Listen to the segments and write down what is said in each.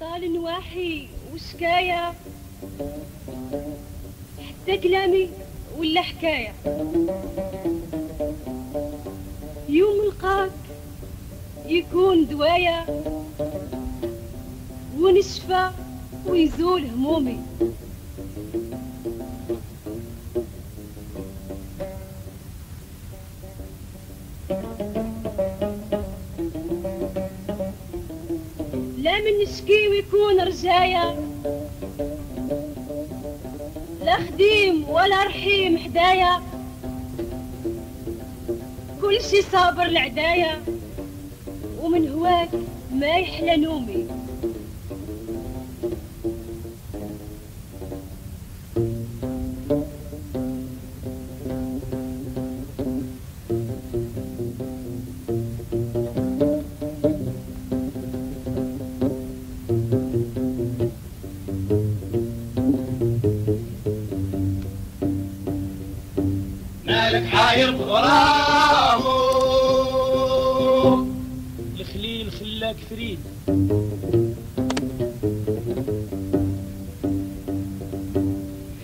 طال نواحي وشكاية كلامي ولا حكاية؟ يوم لقاك يكون دوايا ونشفى ويزول همومي. لا من نشكي ويكون رجايا خديم ولا رحيم حدايا. كل شي صابر العدايا ومن هواك ما يحلى نومي. بغرامه الخليل خلاك فريد.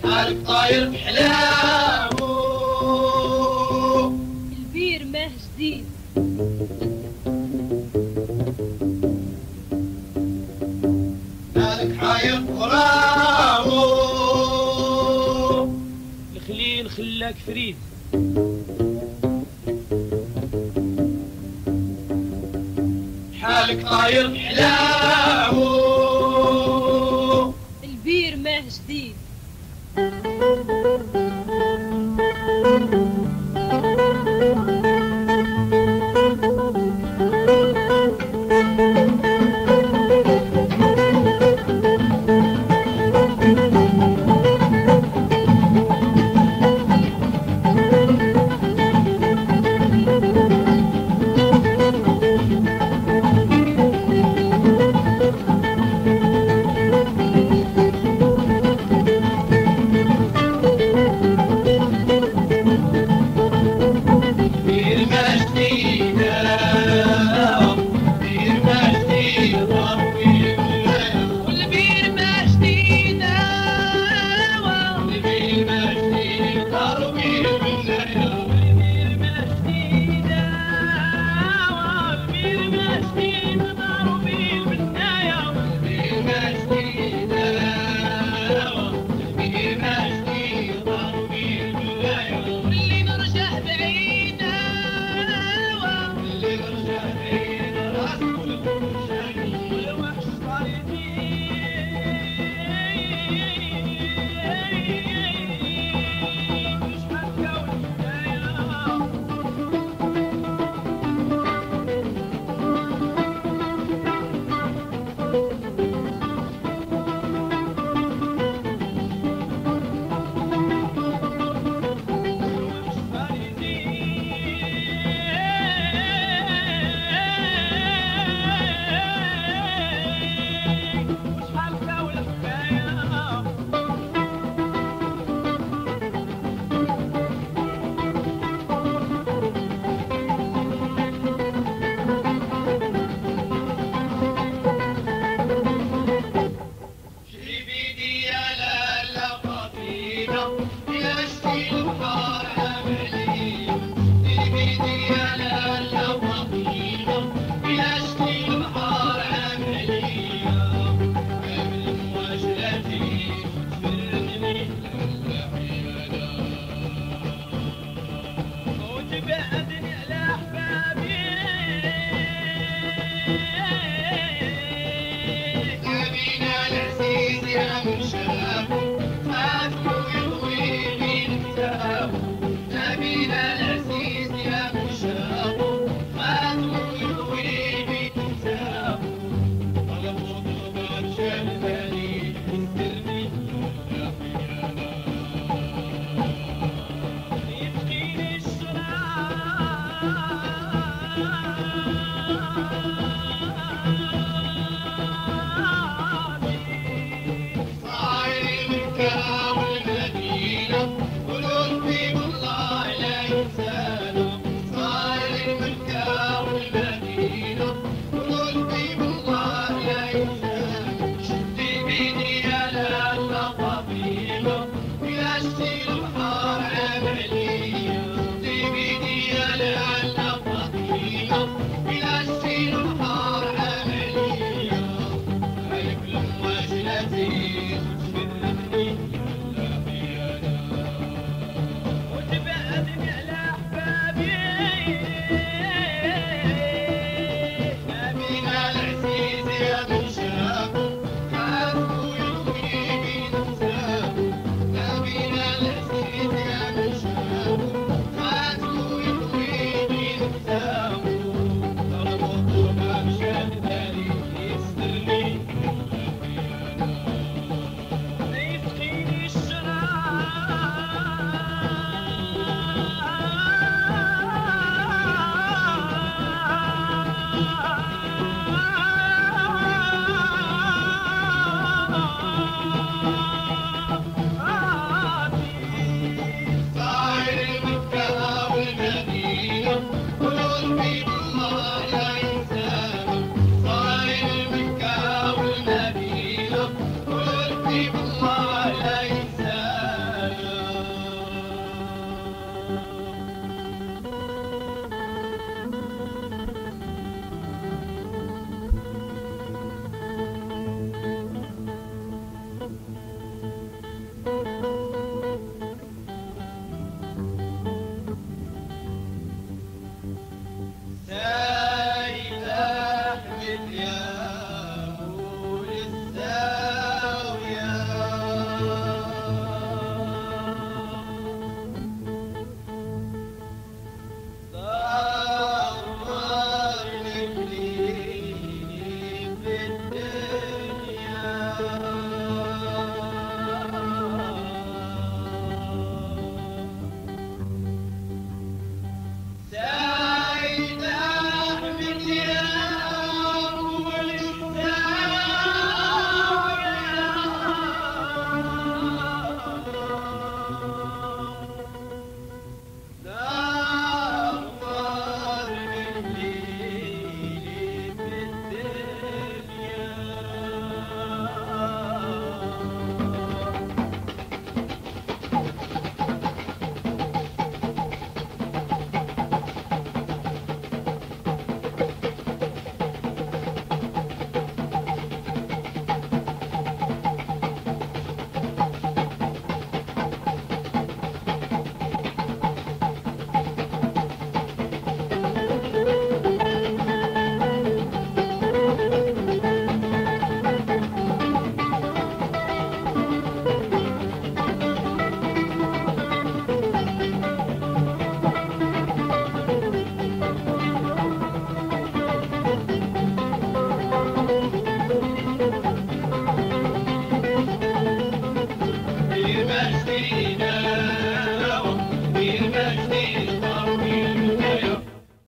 حالك طاير بحلامه. البير ماه جديد. مالك حاير بغرامه الخليل خلاك فريد. حالك طاير بحلامه